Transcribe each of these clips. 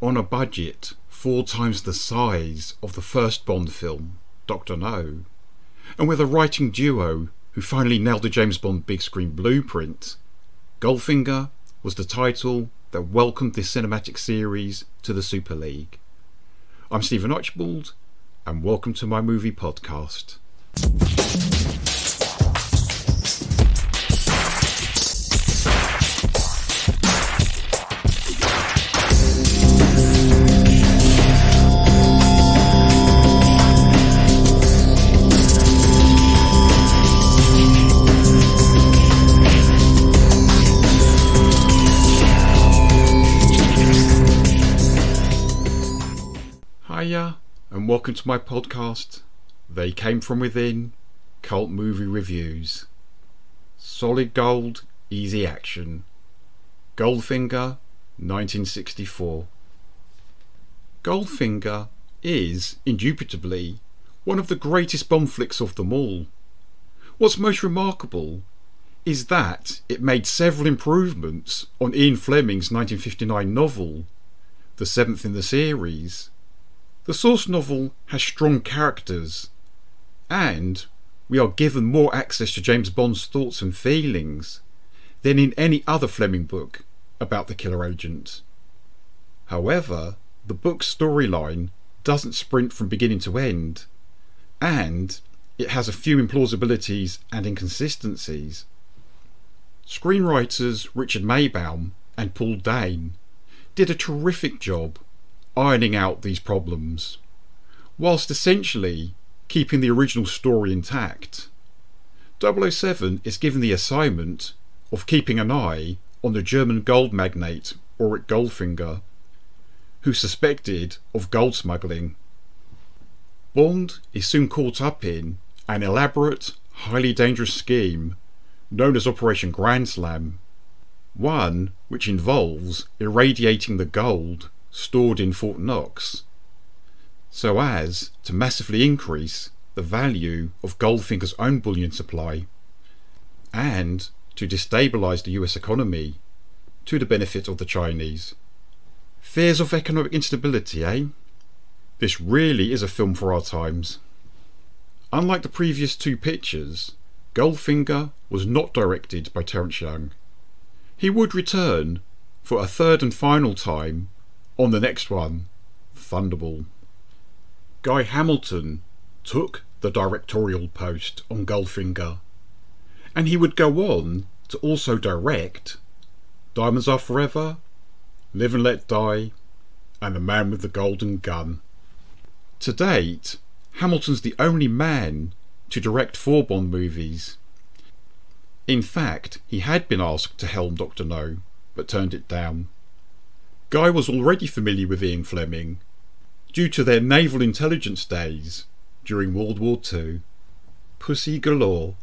on a budget four times the size of the first Bond film, Dr. No, and with a writing duo who finally nailed the James Bond big screen blueprint, Goldfinger was the title that welcomed this cinematic series to the Super League. I'm Stephen Archibald, and welcome to my movie podcast. Hiya, and welcome to my podcast. They came from within cult movie reviews. Solid gold, easy action. Goldfinger, 1964. Goldfinger is, indubitably, one of the greatest Bond flicks of them all. What's most remarkable is that it made several improvements on Ian Fleming's 1959 novel, the seventh in the series. The source novel has strong characters, and we are given more access to James Bond's thoughts and feelings than in any other Fleming book about the killer agent. However, the book's storyline doesn't sprint from beginning to end, and it has a few implausibilities and inconsistencies. Screenwriters Richard Maibaum and Paul Dehn did a terrific job ironing out these problems, whilst essentially keeping the original story intact. 007 is given the assignment of keeping an eye on the German gold magnate Auric Goldfinger, who's suspected of gold smuggling. Bond is soon caught up in an elaborate, highly dangerous scheme known as Operation Grand Slam, one which involves irradiating the gold stored in Fort Knox, so as to massively increase the value of Goldfinger's own bullion supply and to destabilise the US economy to the benefit of the Chinese. Fears of economic instability, eh? This really is a film for our times. Unlike the previous two pictures, Goldfinger was not directed by Terence Young. He would return for a third and final time on the next one, Thunderball. Guy Hamilton took the directorial post on Goldfinger, and he would go on to also direct Diamonds Are Forever, Live and Let Die, and The Man with the Golden Gun. To date, Hamilton's the only man to direct four Bond movies. In fact, he had been asked to helm Dr. No, but turned it down. Guy was already familiar with Ian Fleming due to their naval intelligence days during World War II. Pussy Galore,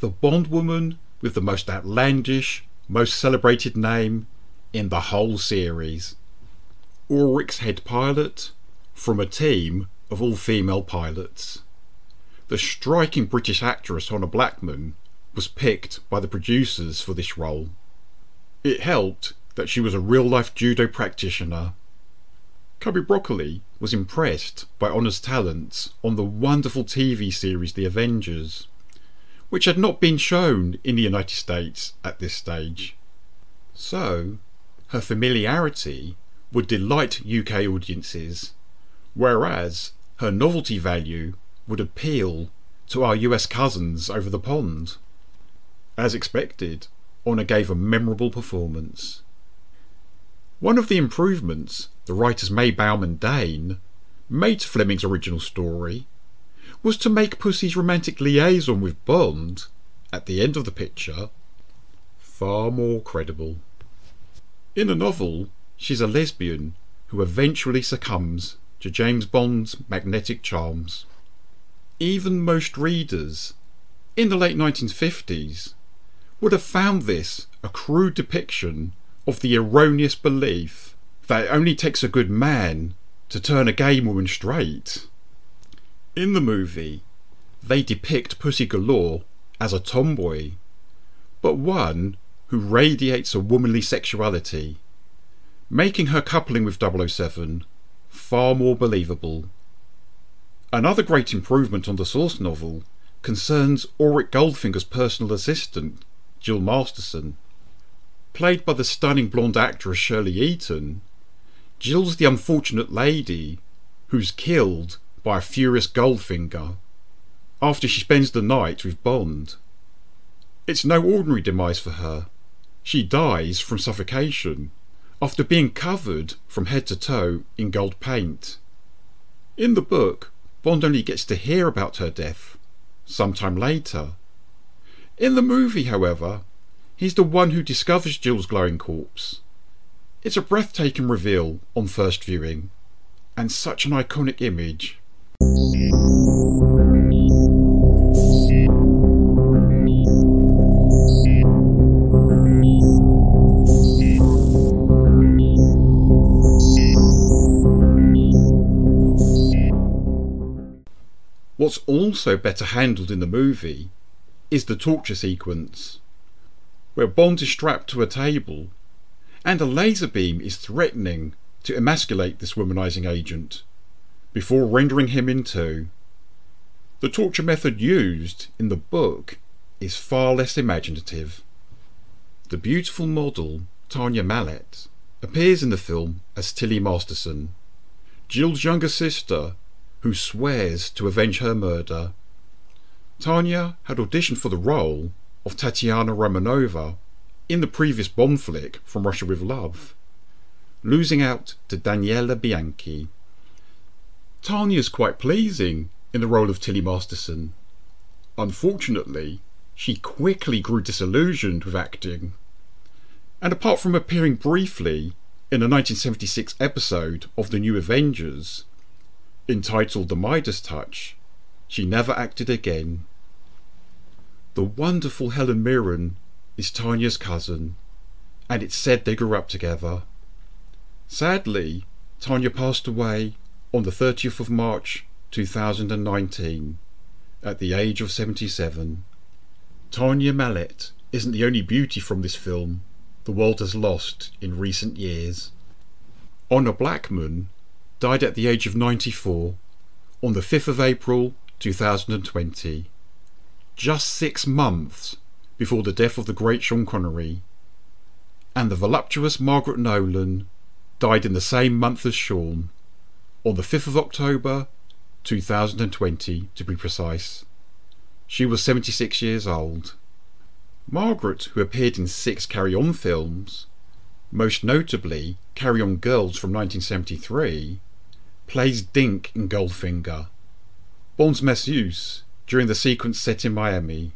the bondwoman with the most outlandish, most celebrated name in the whole series. Auric's head pilot from a team of all female pilots. The striking British actress Honor Blackman was picked by the producers for this role. It helped that she was a real life judo practitioner. Cubby Broccoli was impressed by Honor's talents on the wonderful TV series The Avengers, which had not been shown in the United States at this stage. So, her familiarity would delight UK audiences, whereas her novelty value would appeal to our US cousins over the pond. As expected, Honor gave a memorable performance. One of the improvements the writers Maibaum and Dehn made to Fleming's original story was to make Pussy's romantic liaison with Bond, at the end of the picture, far more credible. In the novel, she's a lesbian who eventually succumbs to James Bond's magnetic charms. Even most readers, in the late 1950s, would have found this a crude depiction of the erroneous belief that it only takes a good man to turn a gay woman straight. In the movie, they depict Pussy Galore as a tomboy, but one who radiates a womanly sexuality, making her coupling with 007 far more believable. Another great improvement on the source novel concerns Auric Goldfinger's personal assistant, Jill Masterson. Played by the stunning blonde actress Shirley Eaton, Jill's the unfortunate lady who's killed by a furious Goldfinger after she spends the night with Bond. It's no ordinary demise for her. She dies from suffocation after being covered from head to toe in gold paint. In the book, Bond only gets to hear about her death sometime later. In the movie, however, he's the one who discovers Jill's glowing corpse. It's a breathtaking reveal on first viewing, and such an iconic image. What's also better handled in the movie is the torture sequence, where Bond is strapped to a table and a laser beam is threatening to emasculate this womanizing agent before rendering him in two. The torture method used in the book is far less imaginative. The beautiful model, Tania Mallet, appears in the film as Tilly Masterson, Jill's younger sister who swears to avenge her murder. Tania had auditioned for the role of Tatiana Romanova in the previous Bond flick from Russia with Love, losing out to Daniela Bianchi. Tania's quite pleasing in the role of Tilly Masterson. Unfortunately, she quickly grew disillusioned with acting. And apart from appearing briefly in a 1976 episode of The New Avengers, entitled The Midas Touch, she never acted again. The wonderful Helen Mirren is Tania's cousin, and it's said they grew up together. Sadly, Tania passed away on the 30th of March 2019 at the age of 77. Tanya Mallet isn't the only beauty from this film the world has lost in recent years. Honor Blackman died at the age of 94 on the 5th of April 2020, just six months before the death of the great Sean Connery. And the voluptuous Margaret Nolan died in the same month as Sean, on the 5th of October 2020 to be precise. She was 76 years old. Margaret, who appeared in six Carry On films, most notably Carry On Girls from 1973, plays Dink in Goldfinger. Bond's masseuse during the sequence set in Miami.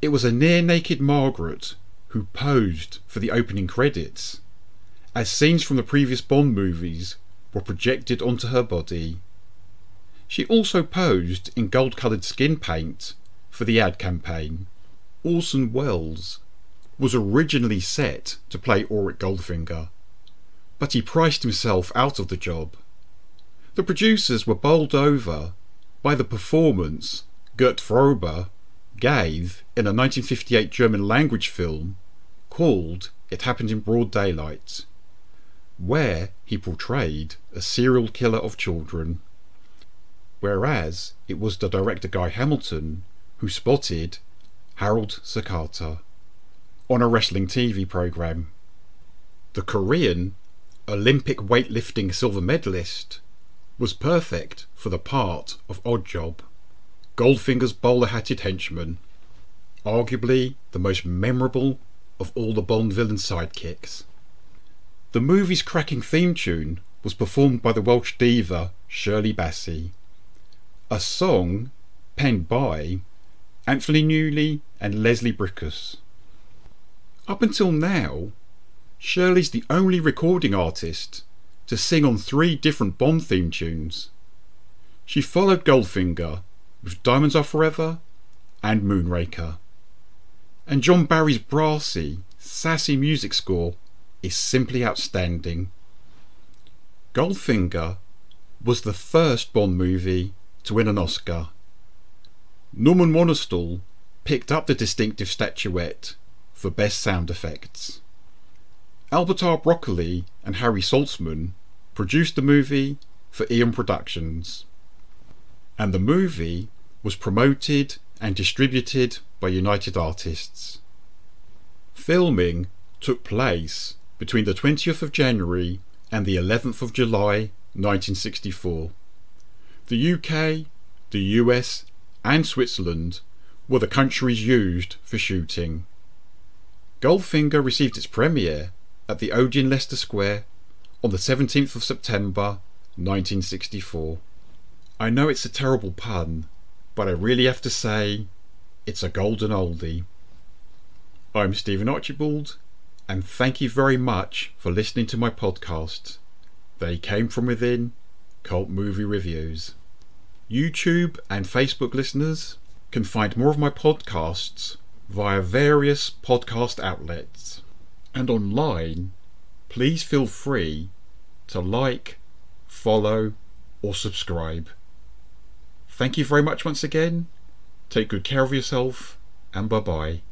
It was a near naked Margaret who posed for the opening credits, as scenes from the previous Bond movies were projected onto her body. She also posed in gold coloured skin paint for the ad campaign. Orson Welles was originally set to play Auric Goldfinger, but he priced himself out of the job the producers were bowled over by the performance Gert Fröbe gave in a 1958 German language film called It Happened in Broad Daylight, where he portrayed a serial killer of children. Whereas it was the director Guy Hamilton who spotted Harold Sakata on a wrestling TV program. The Korean Olympic weightlifting silver medalist was perfect for the part of Oddjob, Goldfinger's bowler-hatted henchman, arguably the most memorable of all the Bond villain sidekicks. The movie's cracking theme tune was performed by the Welsh diva Shirley Bassey, a song penned by Anthony Newley and Leslie Bricusse. Up until now, Shirley's the only recording artist to sing on three different Bond theme tunes. She followed Goldfinger with Diamonds Are Forever and Moonraker. And John Barry's brassy, sassy music score is simply outstanding. Goldfinger was the first Bond movie to win an Oscar. Norman Albert R. Broccoli and Harry Saltzman produced the movie for Eon Productions. And the movie was promoted and distributed by United Artists. Filming took place between the 20th of January and the 11th of July 1964. The UK, the US, and Switzerland were the countries used for shooting. Goldfinger received its premiere at the Odeon Leicester Square on the 17th of September 1964. I know it's a terrible pun, but I really have to say it's a golden oldie. I'm Stephen Archibald, and thank you very much for listening to my podcast. They came from within Cult Movie Reviews. YouTube and Facebook listeners can find more of my podcasts via various podcast outlets. And online, please feel free to like, follow, or subscribe. Thank you very much once again. Take good care of yourself, and bye bye.